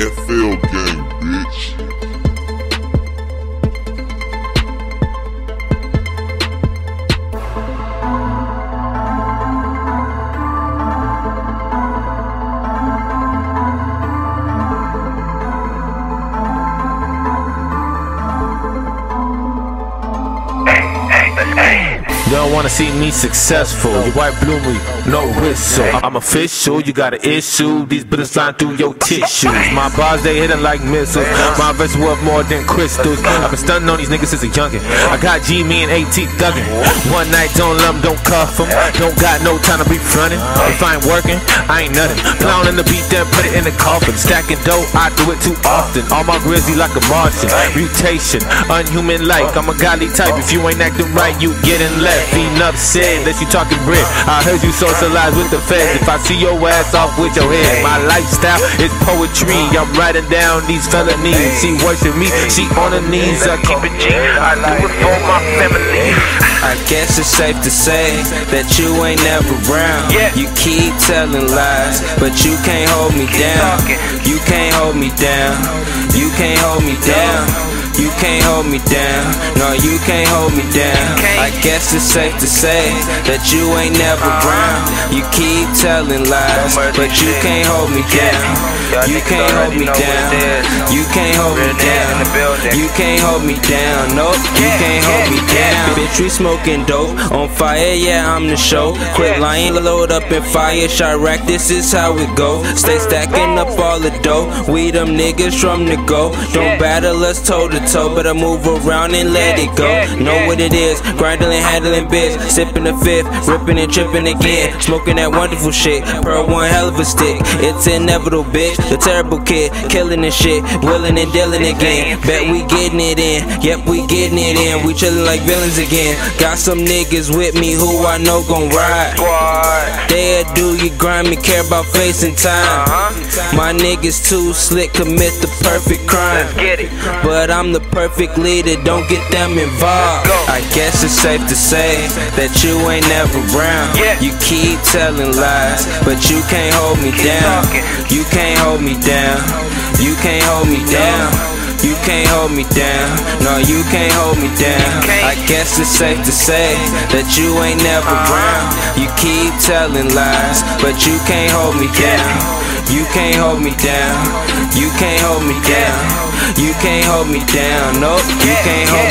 NFL game, bitch. You don't wanna see me successful. You white bloomy, no whistle. I'm official, you got an issue. These bullets flying through your tissues. My bars, they hitting like missiles. My verse worth more than crystals. I've been stunting on these niggas since a youngin'. I got G, me and AT thuggin'. One night, don't love 'em, don't cuff cuff 'em. Don't got no time to be frontin'. If I ain't working, I ain't nothing. Plowing in the beat, then put it in the coffin. Stacking dope, I do it too often. All my grizzly like a Martian. Mutation, unhuman like. I'm a godly type. If you ain't acting right, you getting left. Enough said that you talking bread. I heard you socialize with the feds. If I see your ass off with your head, my lifestyle is poetry. I'm writing down these felonies. She worship me, she on her knees. I keep it G. I do it for my family. I guess it's safe to say that you ain't never round. Yeah. You keep telling lies, but you can't hold me down. You can't hold me down. You can't hold me down. You can't hold me down. No, you can't hold me down. I guess it's safe to say that you ain't never round. You keep telling lies, but you can't hold me down. You can't hold me down. You can't hold me down. You can't hold me down. Nope, you can't hold me down. We smoking dope on fire. Yeah, I'm the show. Quit lying, load up and fire. Chiraq, this is how it go. Stay mm. stacking up all the dough. We them niggas from the go. Don't battle us toe to toe, but I move around and let it go. Know what it is, grinding and handling bitch. Sipping the fifth, ripping and tripping again. Smoking that wonderful shit. Pearl one hell of a stick. It's inevitable, bitch. The terrible kid, killing and shit, willing and dealing again. Bet we getting it in, yep, we getting it in. We chilling like villains again. Got some niggas with me who I know gon' ride. They'll do you grind me, care about facing time. My niggas too slick, commit the perfect crime. But I'm the perfect leader, don't get them involved. I guess it's safe to say that you ain't never round. You keep telling lies, but you can't hold me down. You can't hold me down. You can't hold me down. You can't hold me down. No, you can't hold me down. I guess it's safe to say that you ain't never uh-huh. round. You keep telling lies, but you can't hold me down. You can't hold me down. You can't hold me down. You can't hold me down. Nope, you can't hold